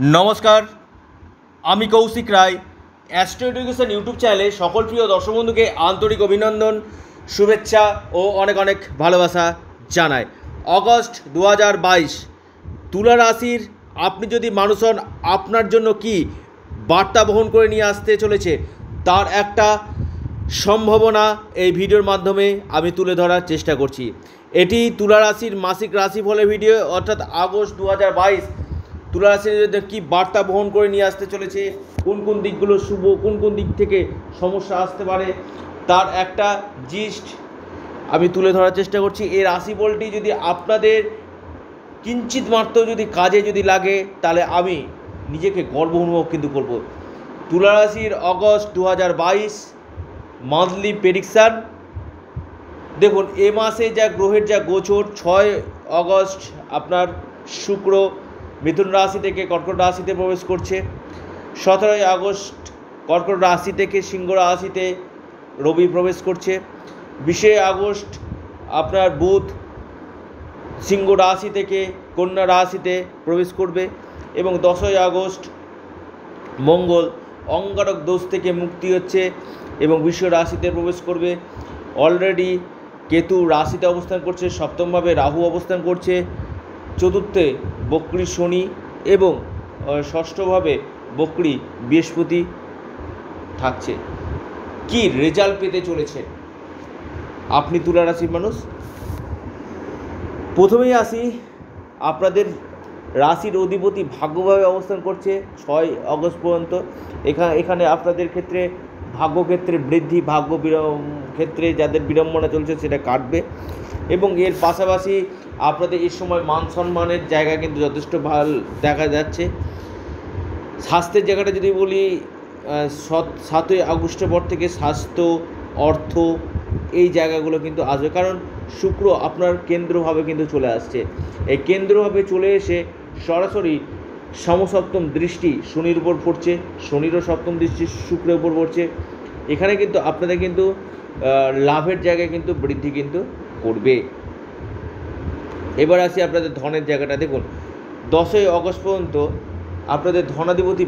নমস্কার, আমি Koushik Roy. Astro Education YouTube চ্যানেলে সকল প্রিয় দর্শক বন্ধুকে আন্তরিক অভিনন্দন, শুভেচ্ছা ও অনেক অনেক ভালোবাসা জানায় অগস্ট দু হাজার বাইশ, তুলা রাশির আপনি যদি মানুষ হন, আপনার জন্য কি বার্তা বহন করে নিয়ে আসতে চলেছে? তার একটা সম্ভাবনা এই ভিডিওর মাধ্যমে আমি তুলে ধরার চেষ্টা করছি। এটি তুলা রাশির মাসিক রাশিফলের ভিডিও, অর্থাৎ আগস্ট দু হাজার বাইশ। তুলা মধ্যে কী বার্তা বহন করে নিয়ে আসতে চলেছে? কোন কোন দিকগুলো শুভ, কোন কোন দিক থেকে সমস্যা আসতে পারে? তার একটা জিস্ট আমি তুলে ধরার চেষ্টা করছি। এই রাশিফলটি যদি আপনাদের কিঞ্চিত মাত্র যদি কাজে যদি লাগে, তাহলে আমি নিজেকে গর্ব অনুভব কিন্তু করব। তুলা রাশির অগস্ট দু হাজার বাইশ মান্থলি প্রেডিকশান দেখুন, এ মাসে যা গ্রহের যা গোচর, ছয় অগস্ট আপনার শুক্র মিথুন রাশি থেকে কর্কট রাশিতে প্রবেশ করছে। সতেরোই আগস্ট কর্কট রাশি থেকে সিংহ রাশিতে রবি প্রবেশ করছে। বিশে আগস্ট আপনার বুধ সিংহ রাশি থেকে কন্যা রাশিতে প্রবেশ করবে এবং দশই আগস্ট মঙ্গল অঙ্গারক দোষ থেকে মুক্তি হচ্ছে এবং বিশ্ব রাশিতে প্রবেশ করবে। অলরেডি কেতু রাশিতে অবস্থান করছে সপ্তমভাবে রাহু অবস্থান করছে। চতুর্থে বক্রী শনি এবং ষষ্ঠভাবে বক্রী বৃহস্পতি থাকছে। কি রেজাল্ট পেতে চলেছে? আপনি তুলা রাশির মানুষ। প্রথমেই আসি, আপনাদের রাশির অধিপতি ভাগ্যভাবে অবস্থান করছে ছয় অগস্ট পর্যন্ত। এখানে এখানে আপনাদের ক্ষেত্রে ভাগ্যক্ষেত্রে বৃদ্ধি, ভাগ্য ক্ষেত্রে যাদের বিড়ম্বনা চলছে সেটা কাটবে। এবং এর পাশাপাশি আপনাদের এই সময় মান সম্মানের জায়গা কিন্তু যথেষ্ট ভালো দেখা যাচ্ছে। স্বাস্থ্যের জায়গাটা যদি বলি সত- সাতই আগস্টের পর থেকে স্বাস্থ্য, অর্থ এই জায়গাগুলো কিন্তু আসবে। কারণ শুক্র আপনার কেন্দ্রভাবে কিন্তু চলে আসছে। এই কেন্দ্রভাবে চলে এসে সরাসরি সমসপ্তম দৃষ্টি শনির উপর পড়ছে, শনিরও সপ্তম দৃষ্টি শুক্রের উপর পড়ছে। এখানে কিন্তু আপনাদের কিন্তু লাভের জায়গায় কিন্তু বৃদ্ধি কিন্তু করবে। এবার আসি আপনাদের ধনের জায়গাটা, দেখুন। দশই অগস্ট পর্যন্ত আপনাদের ধনাধিপতি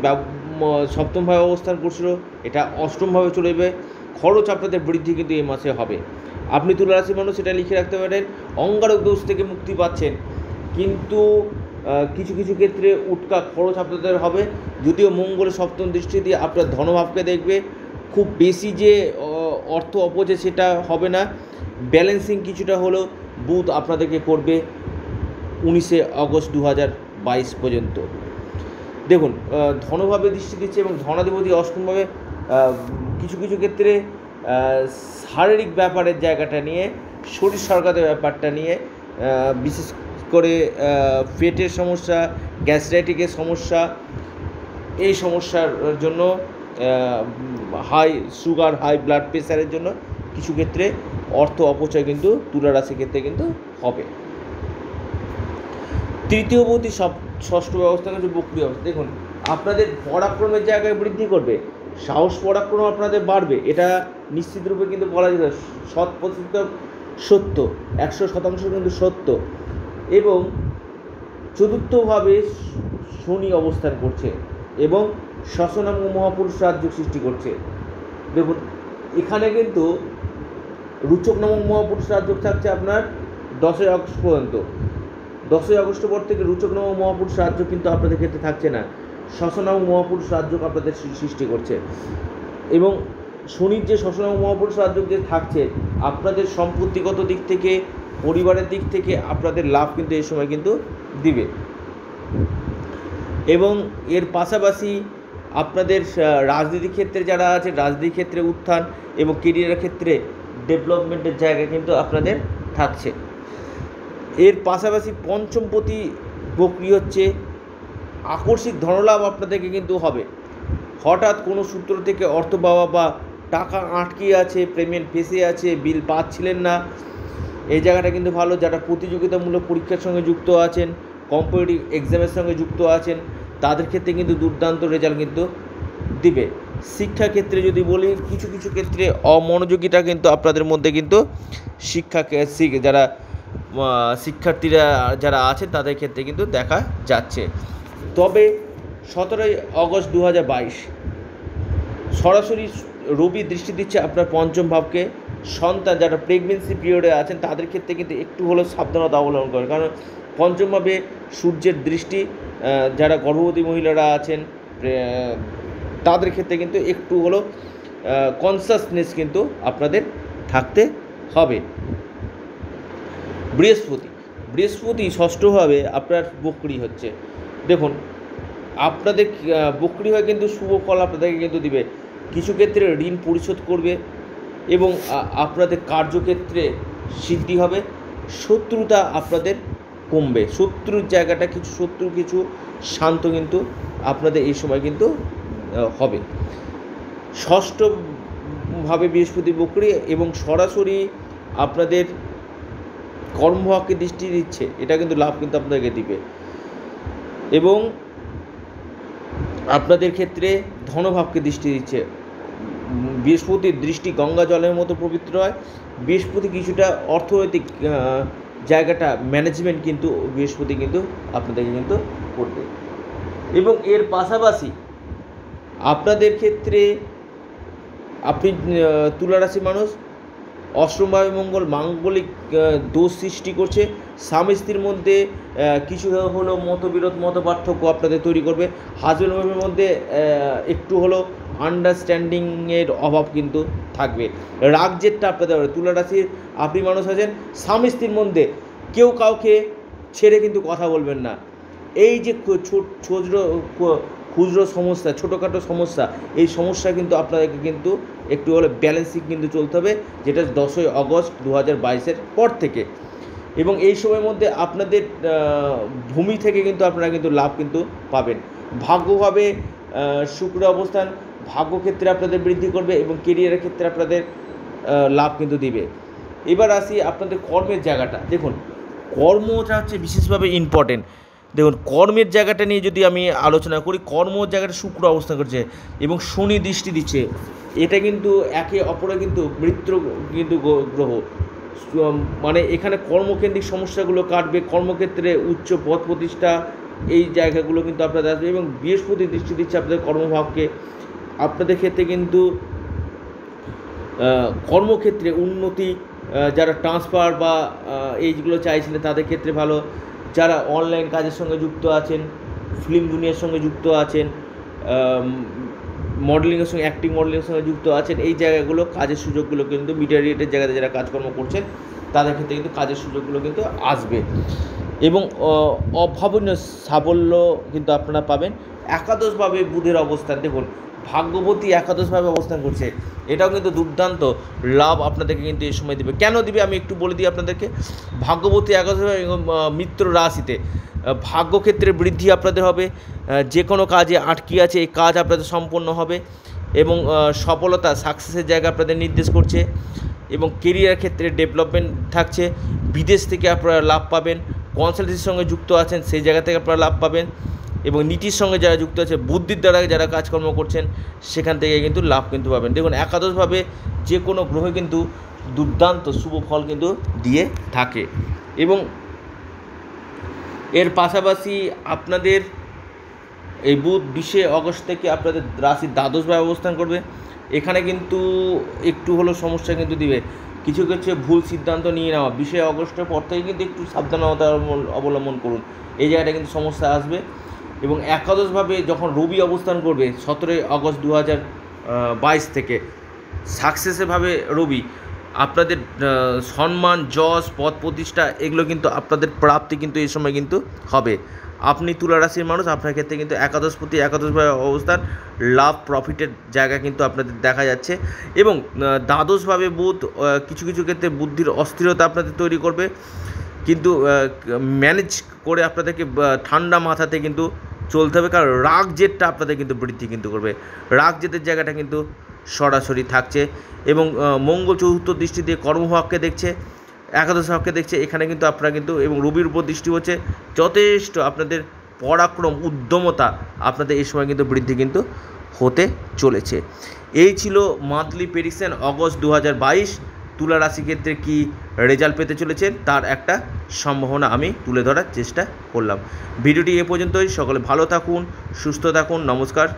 সপ্তমভাবে অবস্থান করছিল, এটা অষ্টমভাবে চলে যাবে। খরচ আপনাদের বৃদ্ধি কিন্তু এই মাসে হবে। আপনি তুলা রাশির মানুষ এটা লিখে রাখতে পারেন। অঙ্গারক দোষ থেকে মুক্তি পাচ্ছেন। কিন্তু কিছু কিছু ক্ষেত্রে উটকা খরচ আপনাদের হবে। যদিও মঙ্গলের সপ্তম দৃষ্টি দিয়ে আপনার ধনভাবকে দেখবে। খুব বেশি যে অর্থ অপচয় সেটা হবে না। ব্যালেন্সিং কিছুটা হলেও বুথ আপনাদেরকে করবে উনিশে আগস্ট দু বাইশ পর্যন্ত। দেখুন ধনভাবে দৃষ্টি দিচ্ছে এবং ধনাধিপতি অষ্টমভাবে কিছু কিছু ক্ষেত্রে শারীরিক ব্যাপারের জায়গাটা নিয়ে, শরীর সরকারের ব্যাপারটা নিয়ে বিশেষ করে পেটের সমস্যা, গ্যাস্ট্রাইটিকের সমস্যা, এই সমস্যার জন্য হাই সুগার হাই ব্লাড প্রেশারের জন্য কিছু ক্ষেত্রে অর্থ অপচয় কিন্তু তুলা রাশির ক্ষেত্রে কিন্তু হবে। তৃতীয় পতি সব, ষষ্ঠ ব্যবস্থা হচ্ছে বক্রি অবস্থা দেখুন, আপনাদের পরাক্রমের জায়গায় বৃদ্ধি করবে, সাহস পরাক্রম আপনাদের বাড়বে, এটা নিশ্চিত রূপে কিন্তু বলা যেত শত প্রতিশত সত্য, একশো শতাংশ কিন্তু সত্য। এবং চতুর্থভাবে শনি অবস্থান করছে এবং শশনাম মহাপুরুষ রাজ্য সৃষ্টি করছে। দেখুন, এখানে কিন্তু রুচক নামক মহাপুরুষ রাজ্য থাকছে আপনার দশই আগস্ট পর্যন্ত। দশই আগস্টের পর থেকে রুচক নামক মহাপুরুষ রাজ্য কিন্তু আপনাদের ক্ষেত্রে থাকছে না। শশনাম মহাপুরুষ রাজ্য আপনাদের সৃষ্টি করছে। এবং শনির যে শশনাম মহাপুরুষ রাজ্য যে থাকছে, আপনাদের সম্পত্তিগত দিক থেকে পরিবারের দিক থেকে আপনাদের লাভ কিন্তু এই সময় কিন্তু দিবে। এবং এর পাশাপাশি আপনাদের রাজনীতি ক্ষেত্রে যারা আছে, রাজনীতি ক্ষেত্রে উত্থান এবং কেরিয়ারের ক্ষেত্রে ডেভেলপমেন্টের জায়গা কিন্তু আপনাদের থাকছে। এর পাশাপাশি পঞ্চমপতি বকরি হচ্ছে, আকস্মিক ধনলাভ আপনাদেরকে কিন্তু হবে। হঠাৎ কোনো সূত্র থেকে অর্থ পাওয়া বা টাকা আটকে আছে পেমেন্ট ফেসে আছে, বিল পাচ্ছিলেন না এই জায়গাটা কিন্তু ভালো, যারা প্রতিযোগিতামূলক পরীক্ষার সঙ্গে যুক্ত আছেন কম্পিটিটিভ এক্সামের সঙ্গে যুক্ত আছেন, তাদের ক্ষেত্রে কিন্তু দুর্দান্ত রেজাল্ট কিন্তু দিবে। শিক্ষাক্ষেত্রে যদি বলি, কিছু কিছু ক্ষেত্রে অমনোযোগিতা কিন্তু আপনাদের মধ্যে কিন্তু শিক্ষা যারা শিক্ষার্থীরা যারা আছেন, তাদের ক্ষেত্রে কিন্তু দেখা যাচ্ছে। তবে সতেরোই অগস্ট দু হাজার বাইশ, সরাসরি রবি দৃষ্টি দিচ্ছে আপনার পঞ্চম ভাবকে। সন্তান যারা প্রেগনেন্সি পিরিয়ডে আছেন, তাদের ক্ষেত্রে কিন্তু একটু হলেও সাবধানতা অবলম্বন করে কারণ পঞ্চমভাবে সূর্যের দৃষ্টি যারা গর্ভবতী মহিলারা আছেন তাদের ক্ষেত্রে কিন্তু একটু হলেও কনসাসনেস কিন্তু আপনাদের থাকতে হবে। বৃহস্পতি বৃহস্পতি ষষ্ঠভাবে আপনার বকরি হচ্ছে। দেখুন, আপনাদের বকরি হয়ে কিন্তু শুভ ফল আপনাদেরকে কিন্তু দিবে। কিছু ক্ষেত্রে ঋণ পরিশোধ করবে এবং আপনাদের কার্যক্ষেত্রে সিদ্ধি হবে, শত্রুতা আপনাদের কমবে। শত্রুর জায়গাটা কিছু শত্রু কিছু শান্ত কিন্তু আপনাদের এই সময় কিন্তু হবে। ষষ্ঠভাবে বৃহস্পতি বকরি এবং সরাসরি আপনাদের কর্মভাগকে দৃষ্টি দিচ্ছে, এটা কিন্তু লাভ কিন্তু আপনাদেরকে দিবে। এবং আপনাদের ক্ষেত্রে ধনভাবকে দৃষ্টি দিচ্ছে। বৃহস্পতির দৃষ্টি গঙ্গা জলের মতো পবিত্র হয়। বৃহস্পতি কিছুটা অর্থনৈতিক জায়গাটা ম্যানেজমেন্ট কিন্তু বৃহস্পতি কিন্তু আপনাদেরকে কিন্তু করবে। এবং এর পাশাপাশি আপনাদের ক্ষেত্রে আপনি তুলারাশি মানুষ অষ্টমভাবে মঙ্গল, মাঙ্গলিক দোষ সৃষ্টি করছে। স্বামী স্ত্রীর মধ্যে কিছু হলো মতবিরোধ মত পার্থক্য আপনাদের তৈরি করবে। হাজব্যান্ড ওয়াইফের মধ্যে একটু হলো আন্ডারস্ট্যান্ডিংয়ের অভাব কিন্তু থাকবে। রাগ জেদটা আপনাদের হবে। আপনি মানুষ আছেন, স্বামী স্ত্রীর মধ্যে কেউ কাউকে ছেড়ে কিন্তু কথা বলবেন না। এই যে ছোট খুচরো খুচরো সমস্যা, ছোটোখাটো সমস্যা, এই সমস্যা কিন্তু আপনাদেরকে কিন্তু একটু হলে ব্যালেন্সিং কিন্তু চলতে হবে, যেটা দশই অগস্ট দু হাজার বাইশের পর থেকে। এবং এই সময়ের মধ্যে আপনাদের ভূমি থেকে কিন্তু আপনারা কিন্তু লাভ কিন্তু পাবেন। ভাগ্যভাবে শুক্র অবস্থান ভাগ্যক্ষেত্রে আপনাদের বৃদ্ধি করবে এবং কেরিয়ারের ক্ষেত্রে আপনাদের লাভ কিন্তু দিবে। এবার আসি আপনাদের কর্মের জায়গাটা। দেখুন, কর্মটা হচ্ছে বিশেষভাবে ইম্পর্টেন্ট দেখুন, কর্মের জায়গাটা নিয়ে যদি আমি আলোচনা করি, কর্ম জায়গাটা শুক্র অবস্থান করছে এবং শনি দৃষ্টি দিচ্ছে। এটা কিন্তু একে অপরে কিন্তু মৃত্য কিন্তু গ্রহ মানে এখানে কর্মকেন্দ্রিক সমস্যাগুলো কাটবে, কর্মক্ষেত্রে উচ্চ পদ প্রতিষ্ঠা, এই জায়গাগুলো কিন্তু আপনাদের আসবে এবং বৃহস্পতি দৃষ্টি দিচ্ছে আপনাদের কর্মভাবকে। আপনাদের ক্ষেত্রে কিন্তু কর্মক্ষেত্রে উন্নতি যারা ট্রান্সফার বা এইগুলো চাইছিলেন তাদের ক্ষেত্রে ভালো। যারা অনলাইন কাজের সঙ্গে যুক্ত আছেন ফিল্ম দুনিয়ার সঙ্গে যুক্ত আছেন মডেলিংয়ের সঙ্গে অ্যাক্টিং মডেলিংয়ের সঙ্গে যুক্ত আছেন, এই জায়গাগুলো কাজের সুযোগগুলো কিন্তু মিডিয়া রিলেটেড জায়গাতে যারা কাজকর্ম করছেন, তাদের ক্ষেত্রে কিন্তু কাজের সুযোগগুলো কিন্তু আসবে। এবং অভাবনীয় সাফল্য কিন্তু আপনারা পাবেন। একাদশভাবে বুধের অবস্থান দেখুন, ভাগ্যবতী একাদশভাবে অবস্থান করছে। এটাও কিন্তু দুর্দান্ত, লাভ আপনাদেরকে কিন্তু এই সময় দিবে। কেন দিবে আমি একটু বলে দিই আপনাদেরকে? ভাগ্যবতী একাদশভাবে মিত্র রাশিতে ভাগ্যক্ষেত্রে বৃদ্ধি আপনাদের হবে যে কোনো কাজে আটকে আছে, এই কাজ আপনাদের সম্পন্ন হবে এবং সফলতা সাকসেসের জায়গা আপনাদের নির্দেশ করছে এবং কেরিয়ার ক্ষেত্রে ডেভেলপমেন্ট থাকছে। বিদেশ থেকে আপনারা লাভ পাবেন। কনসালটেন্সির সঙ্গে যুক্ত আছেন, সেই জায়গা থেকে আপনারা লাভ পাবেন। এবং নীতির সঙ্গে যারা যুক্ত আছে, বুদ্ধির দ্বারা যারা কাজকর্ম করছেন, সেখান থেকে কিন্তু লাভ কিন্তু পাবেন। দেখুন, একাদশভাবে যে কোনো গ্রহে কিন্তু দুর্দান্ত শুভ ফল কিন্তু দিয়ে থাকে। এবং এর পাশাপাশি আপনাদের এই বুধ বিশে অগস্ট থেকে আপনাদের রাশির দ্বাদশভাবে অবস্থান করবে। এখানে কিন্তু একটু হলেও সমস্যা কিন্তু দিবে। কিছু কিছু ভুল সিদ্ধান্ত নিয়ে নেওয়া। বিশে অগস্টের পর থেকে কিন্তু একটু সাবধানতা অবল- অবলম্বন করুন। এই জায়গাটা কিন্তু সমস্যা আসবে। এবং একাদশভাবে যখন রবি অবস্থান করবে, সতেরোই আগস্ট দু হাজার বাইশ থেকে সাকসেসেভাবে রবি, আপনাদের সম্মান, যশ, পদ প্রতিষ্ঠা, এগুলো কিন্তু আপনাদের প্রাপ্তি কিন্তু এই সময় কিন্তু হবে। আপনি তুলা রাশির মানুষ, আপনার ক্ষেত্রে কিন্তু একাদশপতি একাদশভাবে অবস্থান, লাভ প্রফিটের জায়গা কিন্তু আপনাদের দেখা যাচ্ছে এবং দ্বাদশভাবে বুধ কিছু কিছু ক্ষেত্রে বুদ্ধির অস্থিরতা আপনাদের তৈরি করবে। কিন্তু ম্যানেজ করে আপনাদেরকে ঠান্ডা মাথাতে কিন্তু চলতে হবে। কারণ রাগ জেদটা আপনাদের কিন্তু বৃদ্ধি কিন্তু করবে। রাগ জেদের জায়গাটা কিন্তু সরাসরি থাকছে এবং মঙ্গল চতুর্থ দৃষ্টি দিয়ে কর্মভাগকে দেখছে। একাদশ ভাবকে দেখছে, এখানে কিন্তু আপনারা কিন্তু এবং রবির উপর দৃষ্টি হচ্ছে যথেষ্ট আপনাদের পরাক্রম, উদ্যমতা আপনাদের এই সময় কিন্তু বৃদ্ধি কিন্তু হতে চলেছে। এই ছিল মান্থলি প্রেডিকশন অগস্ট দু হাজার বাইশ। তুলা রাশি ক্ষেত্রে কী রেজাল্ট পেতে চলেছেন তার একটা সম্ভাবনা আমি তুলে ধরার চেষ্টা করলাম। ভিডিওটি এ পর্যন্তই, সকলে ভালো থাকুন, সুস্থ থাকুন, নমস্কার।